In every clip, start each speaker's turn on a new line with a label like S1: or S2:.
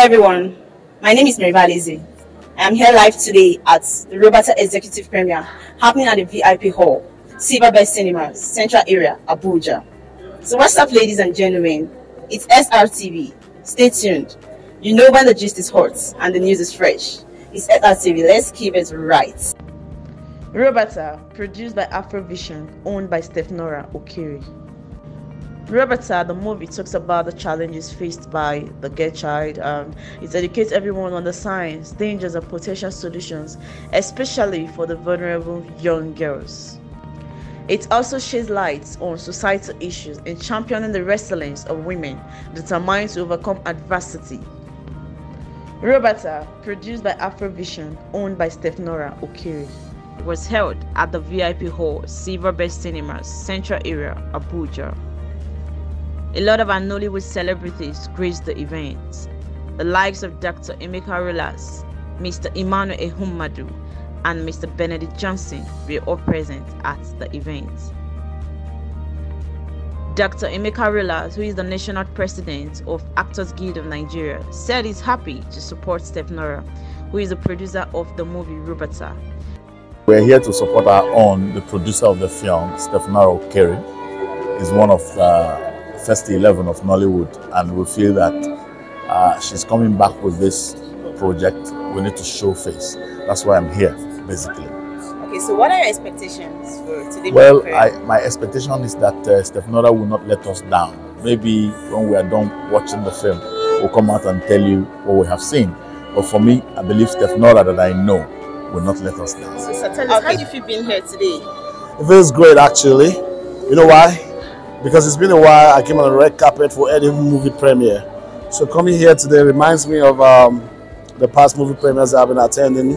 S1: everyone, my name is Meriva Lizzie. I am here live today at the Roberta Executive Premiere happening at the VIP Hall, Silverbird Cinemas, Central Area, Abuja. So what's up ladies and gentlemen, it's SRTV. Stay tuned. You know when the gist is hot and the news is fresh. It's SRTV, let's keep it right. Roberta, produced by Afrovision, owned by StefNora Okere. Roberta, the movie talks about the challenges faced by the girl child. Um, it educates everyone on the signs, dangers, and potential solutions, especially for the vulnerable young girls. It also sheds light on societal issues and championing the resilience of women determined to overcome adversity. Roberta, produced by Afrovision, owned by StefNora Okere, was held at the VIP Hall, Silverbird Cinemas, Central Area, Abuja. A lot of our Nollywood celebrities graced the event. The likes of Dr. Emeka Rollas, Mr. Emmanuel Ehumadu, and Mr. Benedict Johnson were all present at the event. Dr. Emeka Rollas, who is the national president of Actors Guild of Nigeria, said he's happy to support StefNora, who is the producer of the movie Roberta.
S2: We're here to support our own, the producer of the film, StefNora Kerry, is one of the first 11 of Nollywood, and we feel that uh, she's coming back with this project. We need to show face. That's why I'm here, basically.
S1: Okay, so what are your expectations for today?
S2: Well, I, my expectation is that uh, StefNora will not let us down. Maybe when we are done watching the film, we'll come out and tell you what we have seen. But for me, I believe StefNora that I know will not let us down.
S1: So, Satanis, okay. how do you feel being here today?
S3: It feels great, actually. You know why? Because it's been a while I came on the red carpet for any movie premiere. So coming here today reminds me of um, the past movie premieres I've been attending.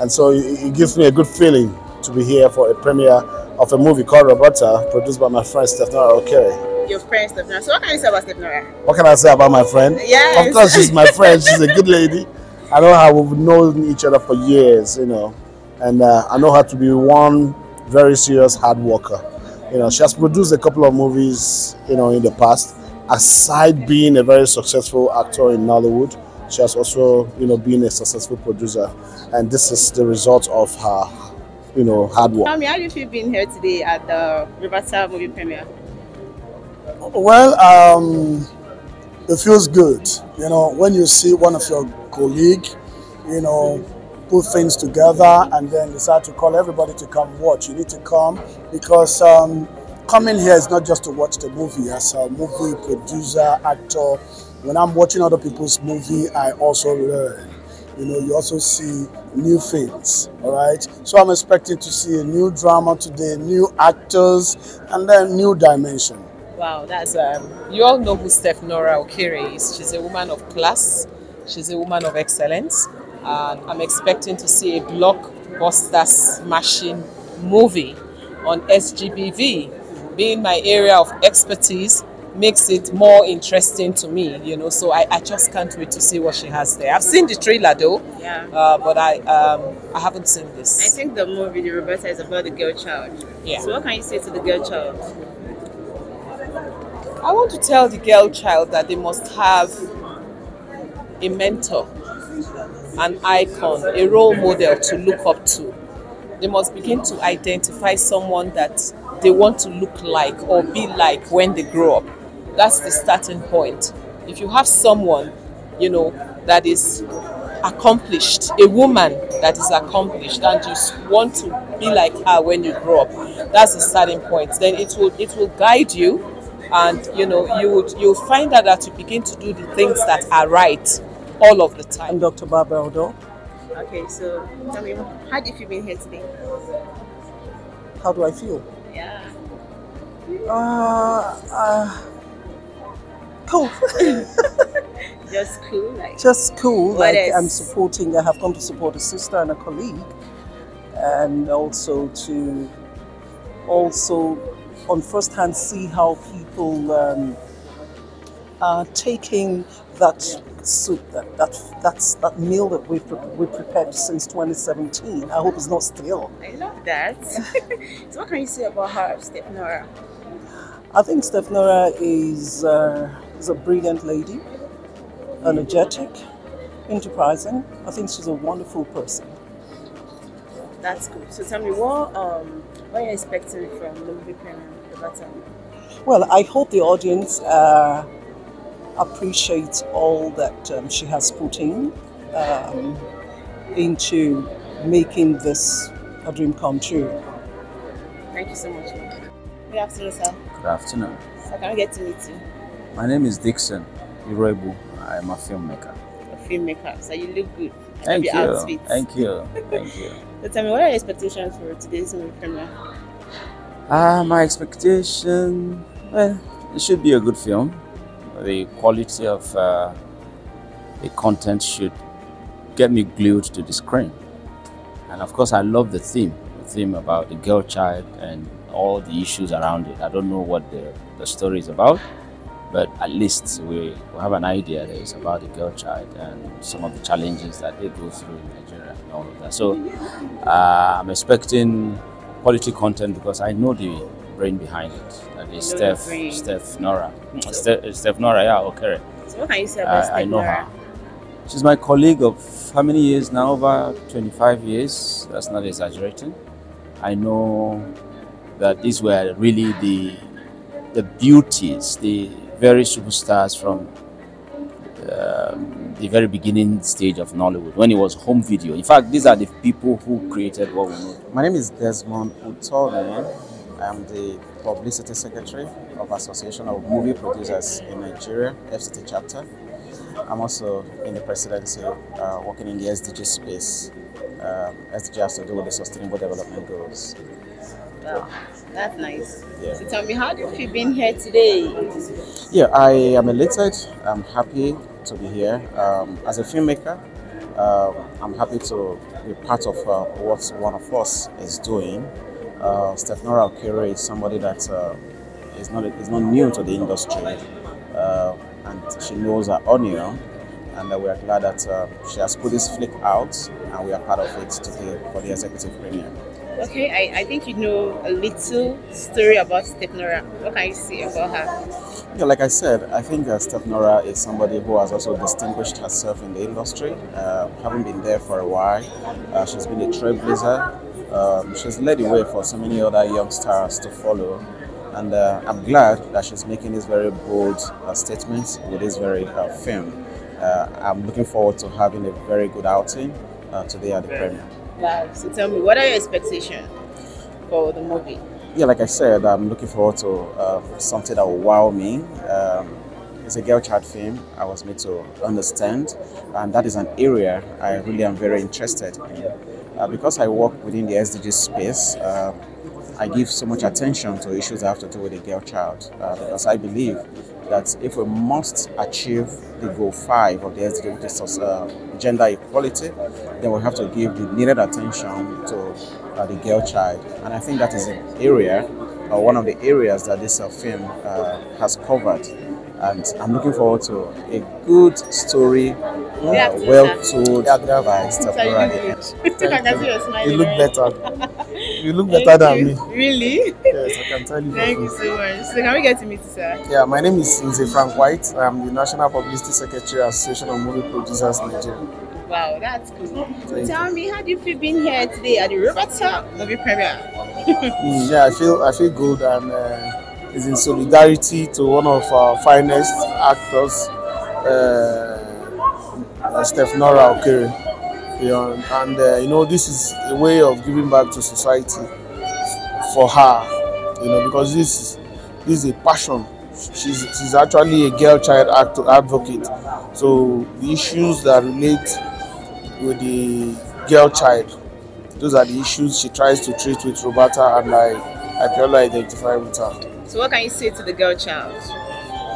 S3: And so it, it, gives me a good feeling to be here for a premiere of a movie called Roberta, produced by my friend Stephanie
S1: Okere. Your friend Stephanie. So what can you say about Stephanie?
S3: What can I say about my friend?
S1: Yes.
S3: Of course she's my friend. She's a good lady. I know how we've known each other for years, you know. And uh, I know her to be one very serious hard worker. You know, she has produced a couple of movies, you know, in the past. Aside being a very successful actor in Nollywood, she has also, you know, been a successful producer. And this is the result of her, you know, hard work.
S1: Tell me, how do you feel being here today at the Riverside movie premiere?
S3: Well, um, it feels good. You know, when you see one of your colleague, you know, put things together and then decide to call everybody to come watch. You need to come because um, coming here is not just to watch the movie. As a movie producer, actor, when I'm watching other people's movie, I also learn. You know, you also see new things, all right? So I'm expecting to see a new drama today, new actors, and then new dimension.
S4: Wow, that's um, you all know who StefNora Okere is. She's a woman of class. She's a woman of excellence and I'm expecting to see a blockbuster smashing movie on SGBV. Being my area of expertise makes it more interesting to me, you know. So I, I just can't wait to see what she has there. I've seen the trailer though,
S1: yeah.
S4: Uh, but I um, I haven't seen this.
S1: I think the movie, the Roberta, is about the girl child.
S4: Yeah.
S1: So what can you say to the girl child?
S4: I want to tell the girl child that they must have a mentor an icon, a role model to look up to. They must begin to identify someone that they want to look like or be like when they grow up. That's the starting point. If you have someone, you know, that is accomplished, a woman that is accomplished, and you want to be like her when you grow up, that's the starting point. Then it will it will guide you, and you know you would you'll find out that you begin to do the things that are right all of the time.
S5: I'm Dr. Barbara Odo.
S1: Okay, so tell me, how do you feel being here today?
S5: How do I feel?
S1: Yeah.
S5: Uh, uh cool.
S1: Just cool, like.
S5: Just cool.
S1: What
S5: like
S1: is...
S5: I'm supporting. I have come to support a sister and a colleague, and also to also on first hand see how people um, are taking that soup, that, that that's that meal that we've we prepared since 2017. I hope it's not stale.
S1: I love that. so what can you say about her, StefNora?
S5: I think StefNora is uh, is a brilliant lady, energetic, enterprising. I think she's a wonderful person.
S1: That's good. So tell me, what um, what are you expecting from the movie premiere,
S5: Well, I hope the audience uh, appreciates all that um, she has put in um, into making this a dream come true.
S1: Thank you so much. Good afternoon, sir.
S6: Good afternoon.
S1: So can we get to meet you?
S6: My name is Dixon Iroebu. I am a filmmaker.
S1: A filmmaker. So you look good. I love
S6: Thank
S1: your
S6: you.
S1: outfit.
S6: Thank you. Thank you.
S1: So tell me, what are your expectations for today's movie premiere?
S6: Ah, my expectation, well, it should be a good film. The quality of uh, the content should get me glued to the screen. And of course, I love the theme, the theme about the girl child and all the issues around it. I don't know what the, the story is about, but at least we, we have an idea that it's about the girl child and some of the challenges that they go through in Nigeria and all of that. So uh, I'm expecting quality content because I know the brain behind it. That is
S1: You know the
S6: Steph.
S1: StefNora.
S6: Steph, StefNora, yeah, okay.
S1: So what can you say about
S6: I, I know
S1: Nora?
S6: her. She's my colleague of how many years now? Over 25 years. That's not exaggerating. I know that these were really the the beauties, the very superstars from um, the very beginning stage of Nollywood when it was home video. In fact, these are the people who created what we know.
S7: My name is Desmond Utome. I'm the Publicity Secretary of Association of Movie Producers in Nigeria, FCT chapter. I'm also in the presidency, uh, working in the SDG space. Um, SDG has to do with the Sustainable Development Goals.
S1: Wow, that's nice.
S7: Yeah.
S1: So tell me, how do you feel being here today?
S7: Yeah, I am elated. I'm happy to be here. Um, as a filmmaker, um, I'm happy to be part of uh, what one of us is doing. Uh, StefNora Okere is somebody that uh, is not is not new to the industry, uh, and she knows her onion. And uh, we are glad that uh, she has put this flick out, and we are part of it today for the executive premiere.
S1: Okay, I, I think you know a little story about StefNora. What can you say about her?
S7: Yeah, like I said, I think uh, StefNora is somebody who has also distinguished herself in the industry. Uh, having been there for a while, uh, she's been a trailblazer. Um, she's led the way for so many other young stars to follow. And uh, I'm glad that she's making these very bold uh, statements with this very uh, film. Uh, I'm looking forward to having a very good outing uh, today at the premiere.
S1: Wow. So tell me, what are your expectations for the movie?
S7: Yeah, like I said, I'm looking forward to um, something that will wow me. Um, it's a girl child film I was made to understand, and that is an area I really am very interested in. Uh, because I work within the SDG space, uh, I give so much attention to issues that have to do with the girl child, uh, because I believe that if we must achieve the goal five of the SDG, which is uh, gender equality, then we have to give the needed attention to uh, the girl child. And I think that is an area, uh, one of the areas that this film has covered. And I'm looking forward to a good story, uh,
S1: Yeah,
S7: well told
S8: Yeah, good afternoon.
S7: by Steph
S1: So you
S7: Nora.
S1: look good. I can see you're.
S8: You look better. You look
S1: Thank
S8: better than
S1: you.
S8: me.
S1: Really?
S8: Yes, I can tell you. for
S1: Thank you so much. So can we get to meet you, sir?
S8: Yeah, my name is Nze Frank White. I'm the National Publicity Secretary, Association of Movie Producers Nigeria.
S1: Wow, that's cool.
S8: Thank
S1: tell me, how do you feel being here today at the Roberta movie premiere?
S8: Mm, yeah, I feel I feel good and uh, it's in solidarity to one of our finest actors, uh, StefNora Okere. You know, and uh, you know this is a way of giving back to society for her. You know, because this is this is a passion. She's she's actually a girl child actor advocate. So the issues that relate with the girl child those are the issues she tries to treat with Roberta, and I, I purely identify with her.
S1: So what can you say to the girl child?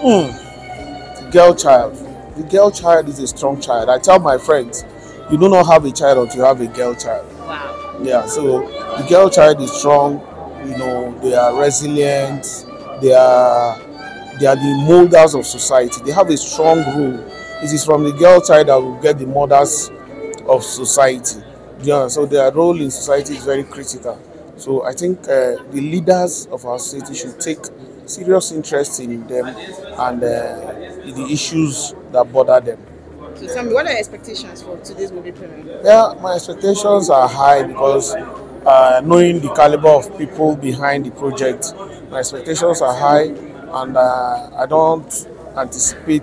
S8: Hmm. The girl child. The girl child is a strong child. I tell my friends, you do not have a child until you have a girl child.
S1: Wow.
S8: Yeah, so the girl child is strong. You know, they are resilient. They are they are the molders of society. They have a strong role. It is from the girl child that will get the mothers of society. Yeah, so their role in society is very critical. So I think uh, the leaders of our society should take serious interest in them and uh, the issues that bother them.
S1: So tell me, what are your expectations for today's movie premiere?
S8: Yeah, my expectations are high because uh, knowing the caliber of people behind the project, my expectations are high, and uh, I don't anticipate